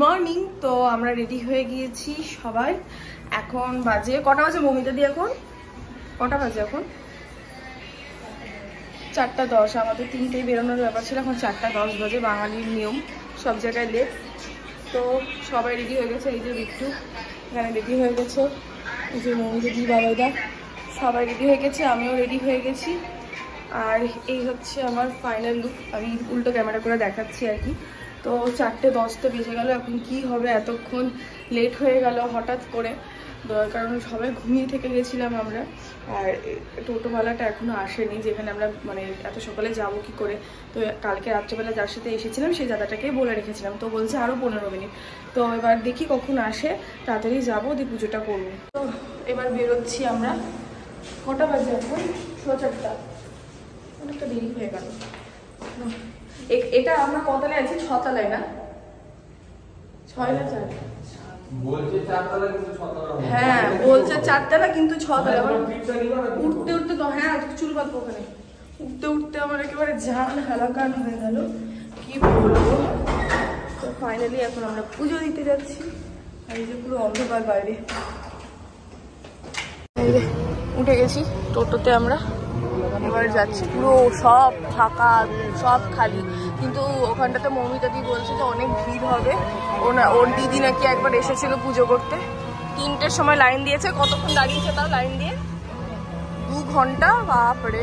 Morning, তো আমরা ready হয়ে গিয়েছি সবাই। এখন বাজে কটা বাজে মমিতা দি এখন? কটা বাজে এখন? চারটা দশ, আমাদের তিনটেই বেরোনোর ব্যাপার ছিল, এখন চারটা দশ বাজে, বাঙালির নিয়ম, সব জায়গায় লেট তো সবাই রেডি হয়ে গেছে, এই যে বিট্টু, এখানে রেডি হয়ে গেছে। এই যে মমিতা দি, বাবাইদা, সবাই রেডি হয়ে গেছে, আমিও রেডি হয়ে গেছি। আর এই হচ্ছে আমার ফাইনাল লুক আমি উল্টো ক্যামেরা করে দেখাচ্ছি আর কি। তো চারটে দশ তো বেজে গেল, এখন কি হবে এতক্ষণ লেট হয়ে গেল হঠাৎ করে। কারণ সবাই ঘুমিয়ে থেকে গেছিলাম আমরা। আর টোটোওয়ালাটা এখনও আসেনি, যেখানে আমরা মানে এত সকালে যাব কি করে। তো কালকে রাত্রেবেলা যার সাথে এসেছিলাম, সেই দাদাটাকেই বলে রেখেছিলাম। তো বলছে আরও পনেরো মিনিট। তো এবার দেখি কখন আসে, তাড়াতাড়ি যাব, দিয়ে পুজোটা করব। তো এবার বেরোচ্ছি আমরা। কটা বাজে এখন? ছ চারটা। অনেকটা দেরি হয়ে গেল। এটা আমরা কতলায় আছি ছতলায় না? ছয় না চার হ্যাঁ বলছে চারতলা কিন্তু ছতলা। না? উঠতে উঠতে তো হ্যাঁ চুল ওখানে। উঠতে উঠতে আমার একেবারে জান হালাকান হয়ে গেল। কি বলব? তো ফাইনালি এখন আমরা পুজো দিতে যাচ্ছি। আর এই যে পুরো অন্ধকার বাইরে। উঠে গেছি টোটোতে আমরা। এবারে যাচ্ছি। পুরো সব ফাঁকা সব খালি। কিন্তু ওখানটাতে মৌমিতাদি বলছে যে অনেক ভিড় হবে। ওনা ওর দিদি নাকি একবার এসেছিল পুজো করতে। তিনটের সময় লাইন দিয়েছে। কতক্ষণ দাঁড়িয়েছে তাও লাইন দিয়ে? দু ঘণ্টা? বাপরে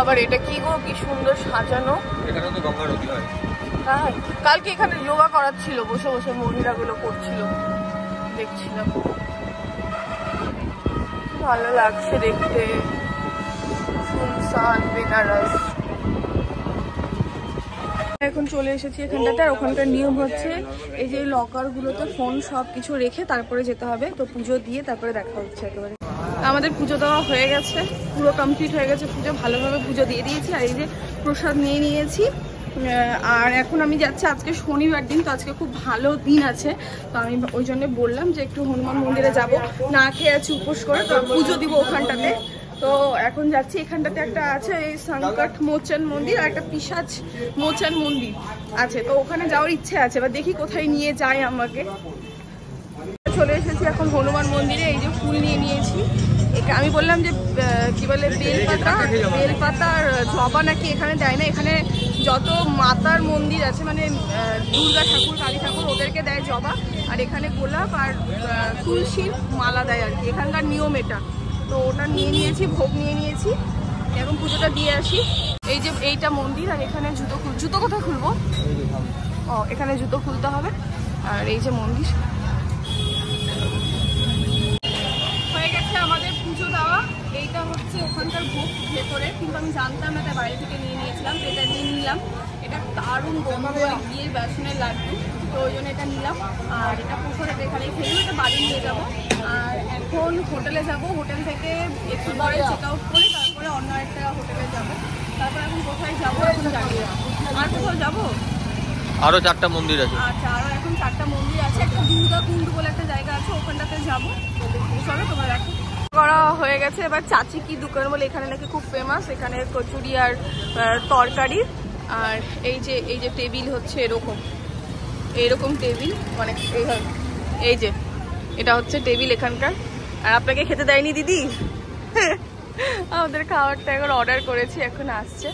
আবার এটা কি গো? কি সুন্দর সাজানো। হ্যাঁ, কালকে এখানে যোগা করাচ্ছিল। বসে বসে মহিলাগুলো করছিল। দেখছিলাম। ভালো লাগছে দেখতে। সুনসান বেনারস। এখন চলে এসেছি এখানটাতে, আর ওখানকার নিয়ম হচ্ছে এই যে লকার গুলোতে ফোন সব কিছু রেখে তারপরে যেতে হবে। তো পুজো দিয়ে তারপরে দেখা হচ্ছে একেবারে। আমাদের পুজো দেওয়া হয়ে গেছে, পুরো কমপ্লিট হয়ে গেছে পুজো। ভালোভাবে পুজো দিয়ে দিয়েছি, আর এই যে প্রসাদ নিয়ে নিয়েছি। আর এখন আমি যাচ্ছি, আজকে শনিবার দিন, তো আজকে খুব ভালো দিন আছে। তো আমি ওই জন্য বললাম যে একটু হনুমান মন্দিরে যাব। না খেয়ে আছি, উপোস করে, তো পুজো দিব ওখানটাতে। তো এখন যাচ্ছি, এখানটাতে একটা আছে এই সংকট মোচন মন্দির আর একটা পিসাজ মোচন মন্দির আছে। তো ওখানে যাওয়ার ইচ্ছে আছে, এবার দেখি কোথায় নিয়ে যায় আমাকে। চলে এসেছি এখন হনুমান মন্দিরে, এই যে ফুল নিয়ে নিয়েছি। আমি বললাম যে কি বলে, বেলপাতা বেলপাতা আর জবা নাকি এখানে দেয় না। এখানে যত মাতার মন্দির আছে মানে দুর্গা ঠাকুর, কালী ঠাকুর, ওদেরকে দেয় জবা, আর এখানে গোলাপ আর তুলসীর মালা দেয় আর কি। এখানকার নিয়ম এটা। তো ওটা নিয়ে নিয়েছি, ভোগ নিয়ে নিয়েছি। এখন পুজোটা দিয়ে আসি। এই যে এইটা মন্দির, আর এখানে জুতো জুতো কোথায় খুলবো? ও, এখানে জুতো খুলতে হবে। আর এই যে মন্দির। ওখানকার ভোগ ভেতরে কিন্তু আমি জানতাম তাই বাইরে থেকে নিয়ে নিয়েছিলাম তো এটা নিয়ে নিলাম। এটা দারুণ গন্ধ ঘিয়ের বেসনের লাড্ডু তো ওই জন্য এটা নিলাম। আর এটা পুকুরে এখানে খেলব এটা বাড়ি নিয়ে যাব। আর এখন হোটেলে যাব হোটেল থেকে একটু পরে চেক আউট করে তারপরে অন্য একটা হোটেলে যাব। তারপরে এখন কোথায় যাব এখন জানি আর কোথাও যাব? আরও চারটা মন্দির আছে। আচ্ছা আরও এখন চারটা মন্দির আছে। একটা দুর্গা কুণ্ড বলে একটা জায়গা আছে ওখানটাতে যাব। চলো তোমার দেখো করা হয়ে গেছে। এবার চাচি কি দোকান বলে এখানে নাকি খুব ফেমাস এখানে কচুরি আর তরকারি। আর এই যে এই যে টেবিল হচ্ছে এরকম। এরকম টেবিল মানে এইভাবে এই যে এটা হচ্ছে টেবিল এখানকার। আর আপনাকে খেতে দেয়নি দিদি? আমাদের খাবারটা এখন অর্ডার করেছি এখন আসছে।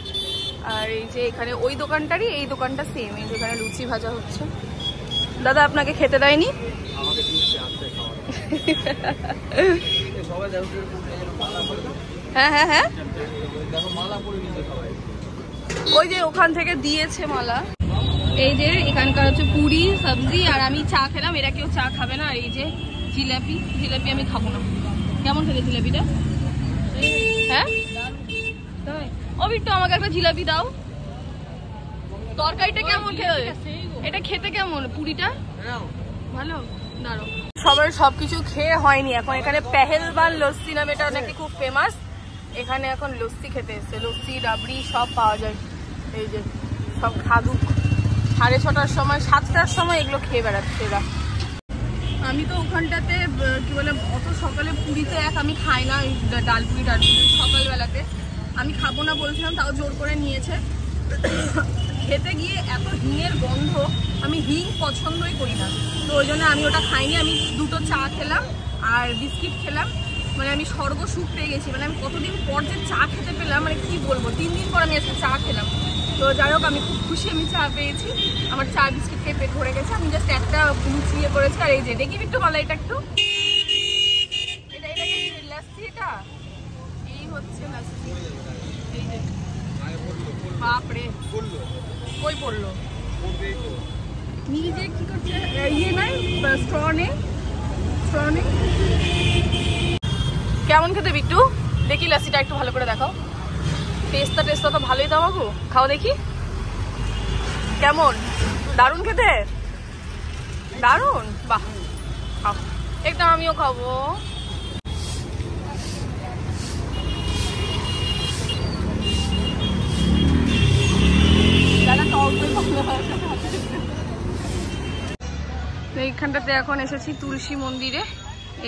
আর এই যে এখানে ওই দোকানটারই এই দোকানটা সেম এই যেখানে লুচি ভাজা হচ্ছে। দাদা আপনাকে খেতে দেয়নি? হ্যাঁ হ্যাঁ হ্যাঁ। ওই যে ওখান থেকে দিয়েছে মালা। এই যে এখানকার হচ্ছে পুরি সবজি আর আমি চা খেলাম। এরা কেউ চা খাবে না। আর এই যে জিলাপি জিলাপি আমি খাব না। কেমন খেলে জিলাপিটা? হ্যাঁ? তাই? ও বিট্টু আমাকে একটা জিলাপি দাও। তরকারিটা কেমন খেয়ে এটা খেতে কেমন? পুরিটা? ভালো? দাঁড়ো সবার সবকিছু খেয়ে হয়নি এখন। এখানে পেহেলবান লস্যি নামে এটা নাকি খুব ফেমাস এখানে এখন লস্যি খেতে এসছে। লস্যি, রাবড়ি সব পাওয়া যায়। এই যে সব খাদুক। সাড়ে ছটার সময়, সাতটার সময় এগুলো খেয়ে বেড়াচ্ছে এরা। আমি তো ওখানটাতে, কি বলে, অত সকালে পুরীতে এক আমি খাই না ওই ডাল পুরি ডাল পুরি সকালবেলাতে। আমি খাব না বলছিলাম, তাও জোর করে নিয়েছে। খেতে গিয়ে এত হিঙের গন্ধ, আমি হিং পছন্দই করি না। তো ওই জন্য আমি ওটা খাইনি, আমি দুটো চা খেলাম আর বিস্কিট খেলাম। মানে আমি স্বর্গ সুখ পেয়ে গেছি। মানে আমি কতদিন পর যে চা খেতে পেলাম মানে কি বলব? তিন দিন পর আমি আজকে চা খেলাম। তো যাই হোক, আমি খুব খুশি আমি চা পেয়েছি। আমার চা বিস্কিট খেয়ে পেট ভরে গেছে। আমি জাস্ট একটা ইয়ে করেছি আর এই যে, দেখি একটু একটু। এটা লাস্সি এটা? এই হচ্ছে বাপরে। কই পড়ল। নিজে কি করছে? ইয়ে নাই স্ট্র নেই? স্ট্র নেই? কেমন খেতে বিট্টু? দেখি লাসিটা একটু ভালো করে দেখাও। টেস্টটা টেস্টটা তো ভালোই দাও বাবু। খাও দেখি। কেমন? দারুণ খেতে? দারুণ? বাহ খাও। একটা আমিও খাব। তো এইখানটাতে এখন এসেছি তুলসী মন্দিরে।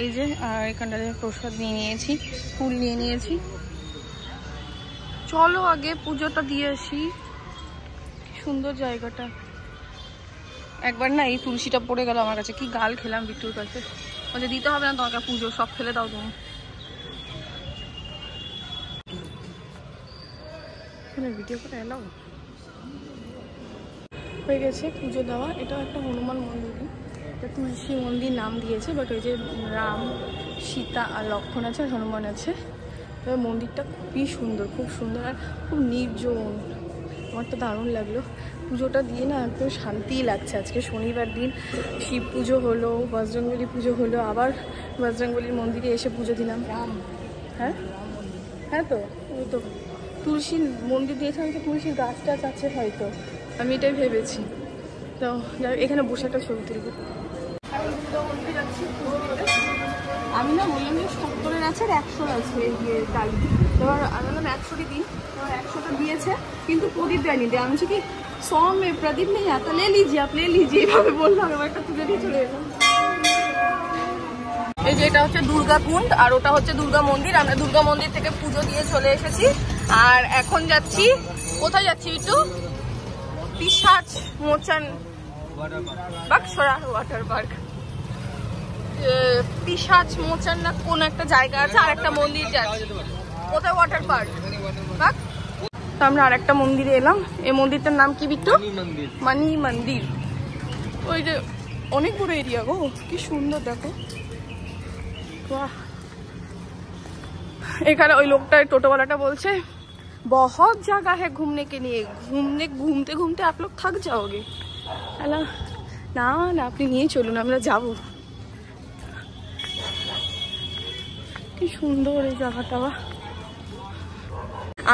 এই যে, আর এখানটাতে প্রসাদ নিয়ে নিয়েছি, ফুল নিয়ে নিয়েছি। চলো আগে পুজোটা দিয়ে আসি। সুন্দর জায়গাটা। একবার না এই তুলসীটা পড়ে গেল আমার কাছে। কি গাল খেলাম বিট্টুর কাছে। বলছে, দিতে হবে না তোমাকে, পুজো সব ফেলে দাও তুমি। ভিডিও করে এলাও। হয়ে গেছে পুজো দেওয়া। এটা একটা হনুমান মন্দির। এটা তুলসী মন্দির নাম দিয়েছে বাট ওই যে রাম, সীতা আর লক্ষণ আছে আর হনুমান আছে। তবে মন্দিরটা খুবই সুন্দর, খুব সুন্দর আর খুব নির্জন। আমার তো দারুণ লাগল। পুজোটা দিয়ে না একদম শান্তিই লাগছে আজকে। শনিবার দিন শিব পুজো হলো বজরঙ্গলি পুজো হলো, আবার বজরঙ্গলির মন্দিরে এসে পুজো দিলাম। হ্যাঁ? হ্যাঁ তো? ওই তো। তুলসীর মন্দির দিয়েছে আমি তো তুলসীর গাছ টাছ আছে হয়তো। আমি এটাই ভেবেছি। তো এখানে বসে একটা ছবি তুলবো। আমি না বললাম যে সত্তরের আছে আর একশোর আছে এই যে ডালি এবার আমি বললাম একশোটি দিন এবার একশোটা দিয়েছে কিন্তু প্রদীপ দেয়নি দেয় আমি বলছি কি सौ में प्रदीप नहीं आता ले लीजिए आप ले लीजिए এইভাবে বললাম এবার একটা তুলে দিয়ে চলে এলাম এই যে এটা হচ্ছে দুর্গা কুণ্ড আর ওটা হচ্ছে দুর্গা মন্দির আমরা দুর্গা মন্দির থেকে পুজো দিয়ে চলে এসেছি আর এখন যাচ্ছি কোথায় যাচ্ছি একটু পিসাচ মোচান বাক্সরা ওয়াটার পার্ক পিসাচ মোচার না কোন একটা জায়গা আছে আর একটা মন্দির কোথায় ওয়াটার পার্ক তো আমরা আর একটা মন্দিরে এলাম। এই মন্দিরটার নাম কি বিট্টু? মানি মন্দির। ওই যে অনেক বড় এরিয়া গো কি সুন্দর দেখো। এখানে ওই লোকটা টোটোওয়ালাটা বলছে বহুত জায়গা হ্যাঁ ঘুমনে কে নিয়ে। ঘুমনে ঘুমতে ঘুমতে আপ থাক যাওগে। না না আপনি নিয়ে চলুন আমরা যাব। কি সুন্দর এই জায়গাটা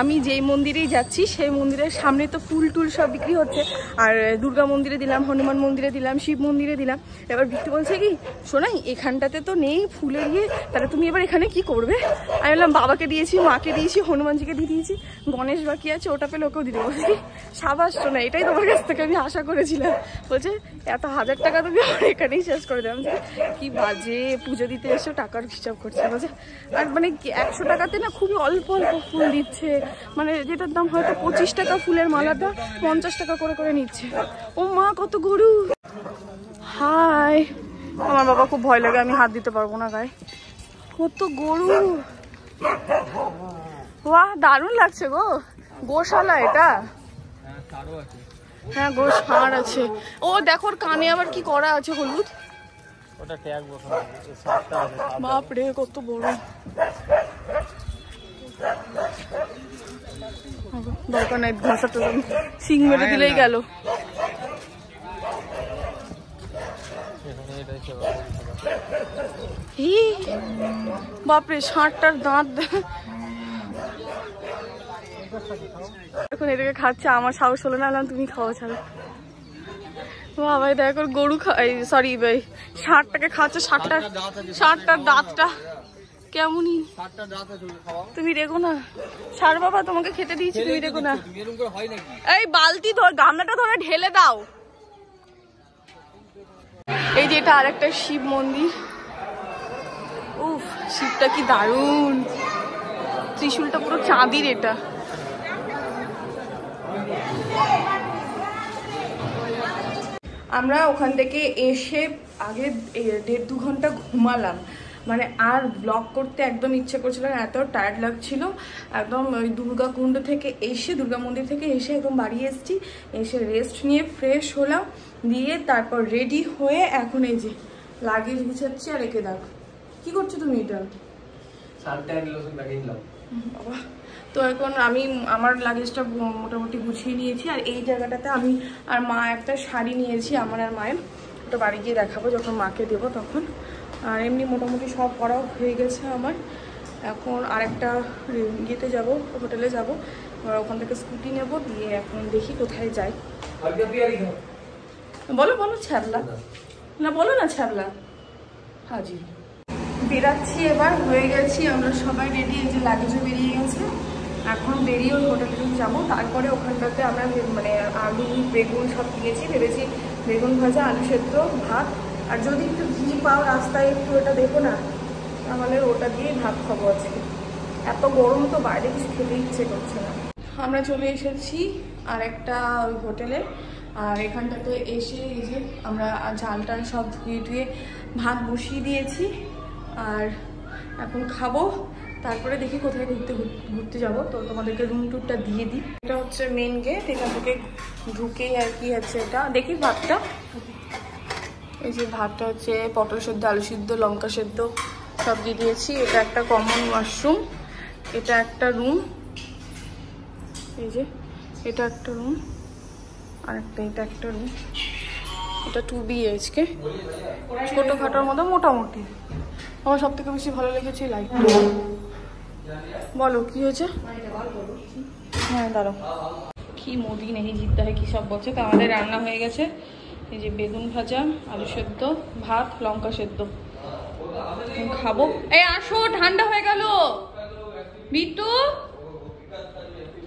আমি যেই মন্দিরেই যাচ্ছি, সেই মন্দিরের সামনে তো ফুল টুল সব বিক্রি হচ্ছে। আর দুর্গা মন্দিরে দিলাম, হনুমান মন্দিরে দিলাম, শিব মন্দিরে দিলাম। এবার বিক্রি বলছে কি শোনাই এখানটাতে তো নেই ফুলের গিয়ে তাহলে তুমি এবার এখানে কি করবে? আমি বললাম, বাবাকে দিয়েছি, মাকে দিয়েছি, হনুমানজিকে দিয়ে দিয়েছি। গণেশ বাকি আছে, ওটা পেলে ওকেও দিতে বলছি, সাবাস শোনা এটাই তোমার কাছ থেকে আমি আশা করেছিলাম। বলছে, এত হাজার টাকা তুমি আমার এখানেই শেষ করে দিলাম কি বাজে, পুজো দিতে এসেও টাকার হিসাব করছে। বলছে, আর মানে একশো টাকাতে না খুবই অল্প অল্প ফুল দিচ্ছে। মানে যেটার দাম হয়তো পঁচিশ টাকা ফুলের মালাটা পঞ্চাশ টাকা করে করে নিচ্ছে। ও মা কত গরু! হাই! আমার বাবা খুব ভয় লাগে আমি হাত দিতে পারব না গায়ে। কত গরু! বাহ দারুণ লাগছে গো। গোশালা এটা। হ্যাঁ তারও আছে হ্যাঁ গো ষাঁড় আছে। ও দেখো কানে আবার কি করা আছে হলুদ? ওটা ট্যাগ বসানো আছে সাতটা আছে সাত বাপ রে কত বড় দরকার নাই ভাষাটা সিং মেরে দিলেই গেল। বাপরে ষাঁড়টার দাঁত। এখন এটাকে খাচ্ছে আমার সাহস হলো না তুমি খাওয়া ছাড়ো। বাবা দেখো গরু সরি ভাই ষাঁড়টাকে খাচ্ছে ষাঁড়টার ষাঁড়টার দাঁতটা। কেমনই? তুমি রেখো না। ষাঁড় বাবা তোমাকে খেতে দিয়েছি তুমি রেখো না। এই বালতি ধর গামলাটা ধরে ঢেলে দাও। এই যে এটা আরেকটা শিব মন্দির। উফ শিবটা কি দারুণ। ত্রিশূলটা পুরো চাঁদির এটা। আমরা ওখান থেকে এসে আগে দেড় দু ঘণ্টা ঘুমালাম। মানে আর ব্লগ করতে একদম ইচ্ছে করছিল না এত টায়ার্ড লাগছিল। একদম ওই দুর্গা কুণ্ড থেকে এসে দুর্গা মন্দির থেকে এসে একদম বাড়ি এসেছি। এসে রেস্ট নিয়ে ফ্রেশ হলাম দিয়ে তারপর রেডি হয়ে এখন এই যে লাগেজ গুছাচ্ছি আর রেখে দাও কি করছ তুমি এটা? বাবা তো এখন আমি আমার লাগেজটা মোটামুটি গুছিয়ে নিয়েছি আর এই জায়গাটাতে আমি আর মা একটা শাড়ি নিয়েছি আমার আর মায়ের। ওটা বাড়ি গিয়ে দেখাবো যখন মাকে দেবো তখন। আর এমনি মোটামুটি সব করাও হয়ে গেছে আমার। এখন আরেকটা ইয়েতে যাব, হোটেলে যাব। ওখান থেকে স্কুটি নেব, দিয়ে এখন দেখি কোথায় যাই। বলো বলো, ছ্যাবলা। না, বলো না, ছ্যাবলা। হাজির। বেরাচ্ছি এবার, হয়ে গেছি, আমরা সবাই রেডি এই যে লাগেজও বেরিয়ে গেছে। এখন বেরিয়ে ওই হোটেলে যাব। তারপরে ওখানটাতে আমরা মানে আলু, বেগুন সব কিনেছি। ভেবেছি বেগুন ভাজা, আলু সেদ্ধ, ভাত আর যদি একটু ঘি পাও, রাস্তায় একটু ওটা দেখো না, তাহলে ওটা দিয়ে ভাত খাব আজকে। এত গরম তো বাইরে কিছু খেতে ইচ্ছে করছে না। আমরা চলে এসেছি আর একটা ওই হোটেলে, আর এখানটাতে এসে এই যে আমরা ঝাল টাল সব ধুয়ে ধুয়ে ভাত বসিয়ে দিয়েছি, আর এখন খাব। তারপরে দেখি কোথায় ঘুরতে ঘুরতে যাব। তো তোমাদেরকে রুম টুরটা দিয়ে দিই। এটা হচ্ছে মেন গেট এখান থেকে ঢুকেই আর কি আছে এটা। দেখি ভাতটা। এই যে ভাতটা হচ্ছে পটল সেদ্ধ, আলু সিদ্ধ, লঙ্কা সেদ্ধ, সব দিয়ে দিয়েছি। এটা একটা কমন ওয়াশরুম এটা একটা রুম এই যে এটা একটা রুম আর একটা এটা একটা রুম এটা টু বিএইচকে ছোটোখাটোর মতো, মোটামুটি। আমার সব থেকে বেশি ভালো লেগেছে লাইট বলো, কি হয়েছে? হ্যাঁ দাঁড়াও। কি মোদি নেই জিততে হয় কি সব বলছে? তো আমাদের রান্না হয়ে গেছে। এই যে বেগুন ভাজা, আলু সেদ্ধ, ভাত, লঙ্কা সেদ্ধ। খাব। এই, আসো, ঠান্ডা হয়ে গেল।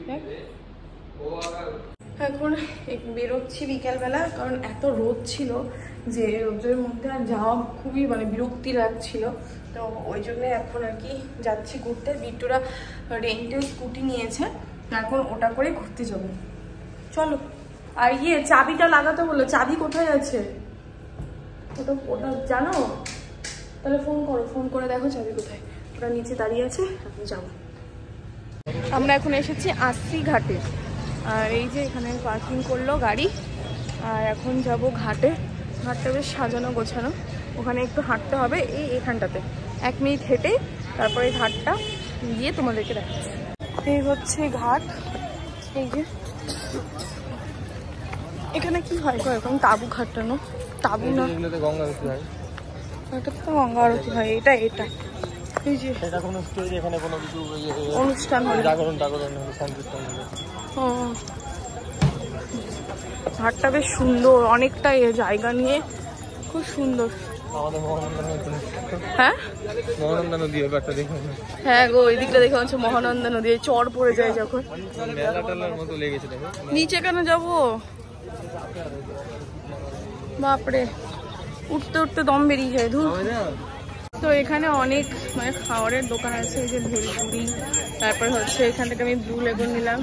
দেখ। এখন বেরোচ্ছি বিকেলবেলা, কারণ এত রোদ ছিল যে রোদের মধ্যে আর যাওয়া খুবই মানে বিরক্তি লাগছিল। তো ওই জন্য এখন আর কি যাচ্ছি ঘুরতে। বিট্টুরা রেন্টে স্কুটি নিয়েছে এখন ওটা করে ঘুরতে যাব। চলো। আর ইয়ে চাবিটা লাগাতে বলল, চাবি কোথায় আছে? ওটা ওটা জানো? তাহলে ফোন করো, ফোন করে দেখো চাবি কোথায়। ওটা নিচে দাঁড়িয়ে আছে এখন যাব। আমরা এখন এসেছি আশি ঘাটে। আর এই যে এখানে পার্কিং করল গাড়ি, আর এখন যাব ঘাটে। ঘাটটা বেশ সাজানো গোছানো। ওখানে একটু হাঁটতে হবে এই এখানটাতে। এক মিনিট হেঁটে তারপরে ঘাটটা গিয়ে তোমাদেরকে দেখাচ্ছি। এই হচ্ছে ঘাট। এই যে এখানে কি হয়? গো এরকম তাবু খাটানো। তাবু না? গঙ্গা আরতি হয়। এটা তো গঙ্গা আরতি হয় এটা এটা। এই যে এটা কোনো স্টেজ এখানে কোনো কিছু অনুষ্ঠান হয় জাগরণ সংকীর্তন হলো। ঘাটটা বেশ সুন্দর অনেকটা জায়গা নিয়ে খুব সুন্দর। হ্যাঁ? মহানন্দা নদী ব্যাপারটা দেখুন হ্যাঁ গো ওই দিকটা দেখে হচ্ছে মহানন্দা নদী চর পড়ে যায় যখন। নিচে কেন যাব? বাপরে, উঠতে উঠতে দম বেরিয়ে যায়, ধুর। তো এখানে অনেক মানে খাওয়ারের দোকান আছে যে ভেলপুরি, তারপর হচ্ছে এখান থেকে আমি ব্লু লেবন নিলাম।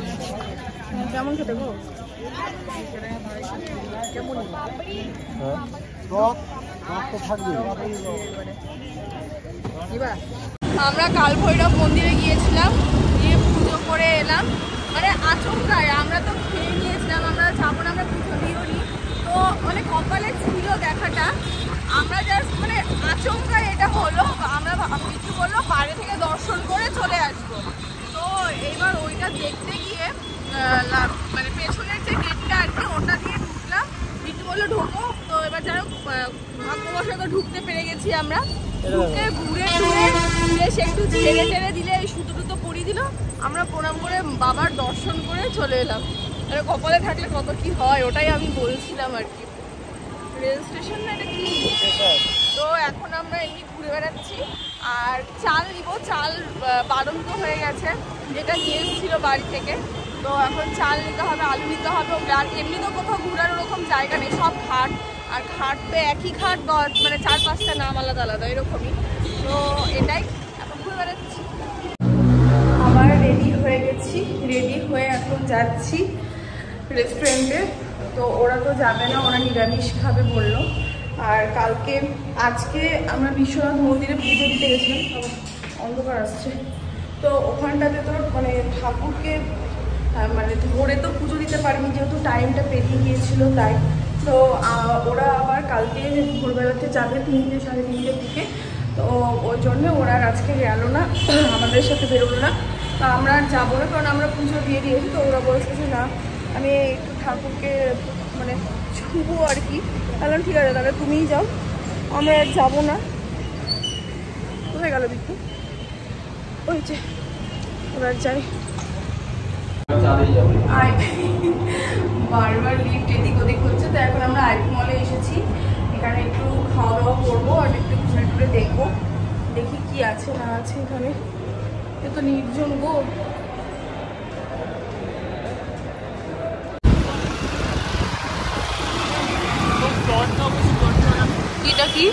কেমন খেতে গো? আমরা কাল ভৈরব মন্দিরে গিয়েছিলাম, গিয়ে পুজো করে এলাম। মানে আচমকায়, আমরা তো খেয়ে নিয়েছিলাম আমরা পুজো দিও তো মানে কপালে ছিল দেখাটা। আমরা জাস্ট মানে আচমকায় এটা হলো আমরা কিছু বলল বাইরে থেকে দর্শন করে চলে আসব। তো এইবার ওইটা দেখতে গিয়ে মানে পেছনের যে গেটটা আর কি ওটা দিয়ে ঢুকলাম। বিট্টু বলল ঢোকো। তো এবার আহ, ভাগ্যবশত ঢুকতে পেরে গেছি আমরা। ঢুকে ঘুরে ঘুরে ঘুরে সে একটু ছেড়ে টেড়ে দিলে এই সুতো টুতো পরিয়ে দিল। আমরা প্রণাম করে বাবার দর্শন করে চলে এলাম। এবার কপালে থাকলে কত কি হয় ওটাই আমি বলছিলাম আর কি। রেল স্টেশন না এটা কি? তো এখন আমরা এমনি ঘুরে বেড়াচ্ছি। আর চাল নিব চাল আহ, বাড়ন্ত হয়ে গেছে। যেটা নিয়ে এসেছিল বাড়ি থেকে। তো এখন চাল নিতে হবে আলু নিতে হবে আর এমনি তো কোথাও ঘোরার ওরকম জায়গা নেই সব ঘাট। আর ঘাট তো একই ঘাট মানে চার পাঁচটা নাম আলাদা আলাদা এরকমই। তো এটাই এখন ঘুরে বেড়াচ্ছি। আবার রেডি হয়ে গেছি রেডি হয়ে এখন যাচ্ছি। রেস্টুরেন্টে তো ওরা তো যাবে না, ওরা নিরামিষ খাবে বলল। আর কালকে, আজকে আমরা বিশ্বনাথ মন্দিরে পুজো দিতে গেছিলাম, অন্ধকার আসছে। তো ওখানটাতে তো মানে ঠাকুরকে মানে ধরে তো পুজো দিতে পারিনি, যেহেতু টাইমটা পেরিয়ে গিয়েছিল, তাই। তো ওরা আবার কালকে ভোরবেলাতে যাবে তিনটে, সাড়ে তিনটের দিকে। তো ওই জন্য ওরা আজকে গেল না, আমাদের সাথে বেরোলো না। তো আমরা যাব না, কারণ আমরা পুজো দিয়ে দিয়েছি, তো ওরা বলছে যে না আমি একটু ঠাকুরকে মানে ছুবো আর কি। তাহলে ঠিক আছে, তাহলে তুমিই যাও। আমরা আর যাব না। কোথায় গেল বিক্রু ওই যে ওরা যাই। বারবার লিফট এদিক ওদিক হচ্ছে, তো এখন আমরা আইপি মলে এসেছি। এখানে একটু খাওয়া দাওয়া করব আর একটু ঘুরে টুরে দেখব। দেখি কি আছে, না আছে এখানে। এ তো নির্জন গো এটা কি?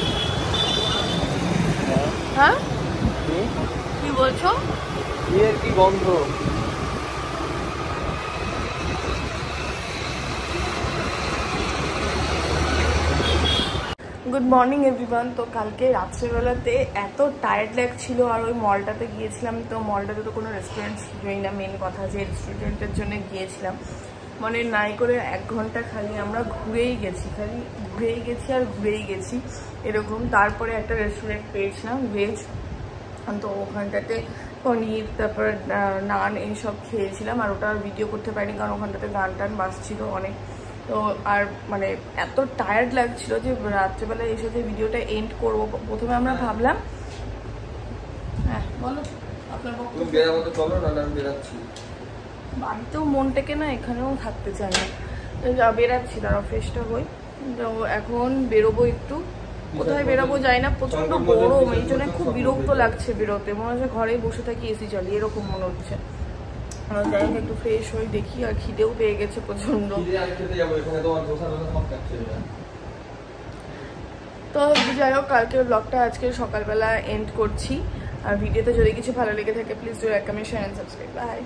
হ্যাঁ? কি বলছো? বিয়ের কি গন্ধ? গুড মর্নিং এভরিওয়ান তো কালকে রাত্রেবেলাতে এত টায়ার্ড লাগছিল আর ওই মলটাতে গিয়েছিলাম। তো মলটাতে তো কোনো রেস্টুরেন্ট ছিলই না মেন কথা যে রেস্টুরেন্টের জন্য গিয়েছিলাম। মানে নাই করে এক ঘণ্টা খালি আমরা ঘুরেই গেছি খালি ঘুরেই গেছি আর ঘুরেই গেছি এরকম। তারপরে একটা রেস্টুরেন্ট পেয়েছিলাম ভেজ তো ওখানটাতে পনির তারপর নান এইসব খেয়েছিলাম আর ওটা ভিডিও করতে পারিনি কারণ ওখানটাতে গান টান বাজছিল অনেক। তো আর মানে এত টায়ার্ড লাগছিল যে রাত্রেবেলা এসে যে ভিডিওটা এন্ড করব। প্রথমে আমরা ভাবলাম হ্যাঁ বলো। আপনার বক্তব্য বেরাবো চলো আমি বেরাচ্ছি। বাড়িতেও মন টেকে না এখানেও থাকতে চায় না। বেরাচ্ছি তারা ফ্রেশটা হই। তো এখন বেরোবো একটু। কোথায় বেরোবো যাই না প্রচণ্ড গরম এই জন্য খুব বিরক্ত লাগছে বেরোতে। মনে হচ্ছে ঘরেই বসে থাকি এসি চালিয়ে এরকম মনে হচ্ছে। যাই হোক একটু ফ্রেশ হই দেখি আর খিদেও পেয়ে গেছে প্রচণ্ড তো যাই হোক কালকের ব্লগটা আজকে সকালবেলা এন্ড করছি। আর ভিডিওতে যদি কিছু ভালো লেগে থাকে please do comment share and subscribe bye